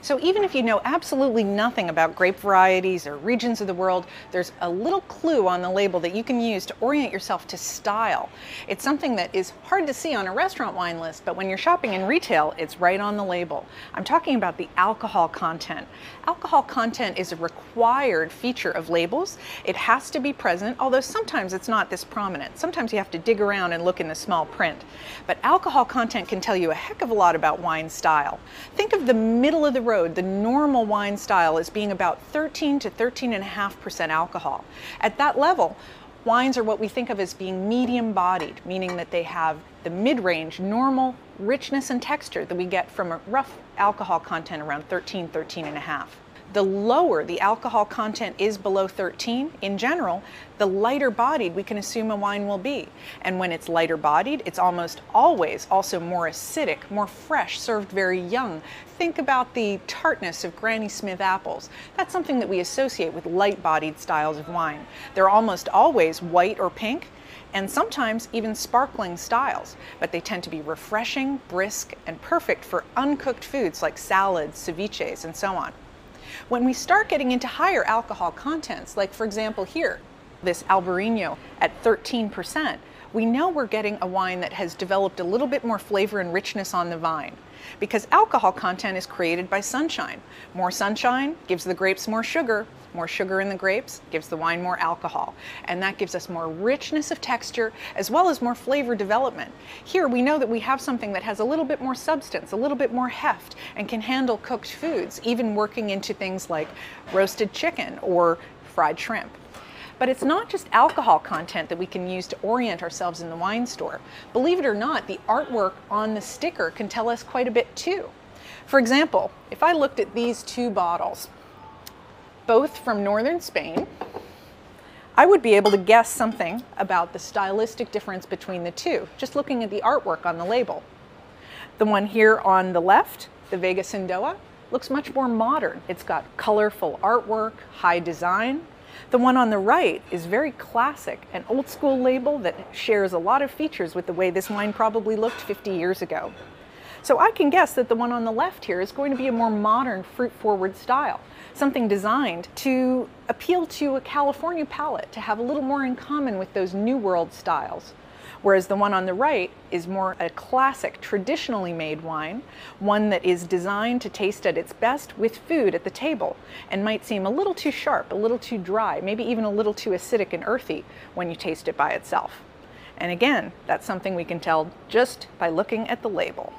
So even if you know absolutely nothing about grape varieties or regions of the world, there's a little clue on the label that you can use to orient yourself to style. It's something that is hard to see on a restaurant wine list, but when you're shopping in retail, it's right on the label. I'm talking about the alcohol content. Alcohol content is a required feature of labels. It has to be present, although sometimes it's not this prominent. Sometimes you have to dig around and look in the small print. But alcohol content can tell you a heck of a lot about wine style. Think of the middle of the road, the normal wine style, is being about 13 to 13.5% alcohol. At that level, wines are what we think of as being medium bodied, meaning that they have the mid range, normal richness and texture that we get from a rough alcohol content around 13, 13 and a half the lower the alcohol content is below 13 in general, the lighter bodied we can assume a wine will be. And when it's lighter bodied, it's almost always also more acidic, more fresh, served very young. Think about the tartness of Granny Smith apples. That's something that we associate with light bodied styles of wine. They're almost always white or pink, and sometimes even sparkling styles, but they tend to be refreshing, brisk, and perfect for uncooked foods like salads, ceviches, and so on. When we start getting into higher alcohol contents, like for example here, this Albarino at 13%, we know we're getting a wine that has developed a little bit more flavor and richness on the vine because alcohol content is created by sunshine. More sunshine gives the grapes more sugar, more sugar in the grapes gives the wine more alcohol, and that gives us more richness of texture as well as more flavor development. Here we know that we have something that has a little bit more substance, a little bit more heft, and can handle cooked foods, even working into things like roasted chicken or fried shrimp. But it's not just alcohol content that we can use to orient ourselves in the wine store. Believe it or not, the artwork on the sticker can tell us quite a bit too. For example, if I looked at these two bottles, both from northern Spain, I would be able to guess something about the stylistic difference between the two, just looking at the artwork on the label. The one here on the left, the Vega Sindoa, looks much more modern. It's got colorful artwork, high design. The one on the right is very classic, an old school label that shares a lot of features with the way this wine probably looked 50 years ago. So I can guess that the one on the left here is going to be a more modern fruit forward style, something designed to appeal to a California palate, to have a little more in common with those New World styles. Whereas the one on the right is more a classic, traditionally made wine, one that is designed to taste at its best with food at the table and might seem a little too sharp, a little too dry, maybe even a little too acidic and earthy when you taste it by itself. And again, that's something we can tell just by looking at the label.